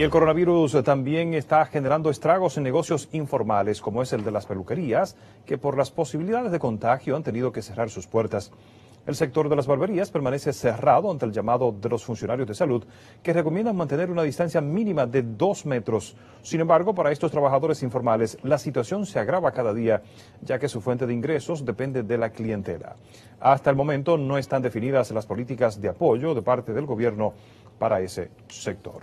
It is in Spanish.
Y el coronavirus también está generando estragos en negocios informales, como es el de las peluquerías, que por las posibilidades de contagio han tenido que cerrar sus puertas. El sector de las barberías permanece cerrado ante el llamado de los funcionarios de salud, que recomiendan mantener una distancia mínima de dos metros. Sin embargo, para estos trabajadores informales, la situación se agrava cada día, ya que su fuente de ingresos depende de la clientela. Hasta el momento no están definidas las políticas de apoyo de parte del gobierno para ese sector.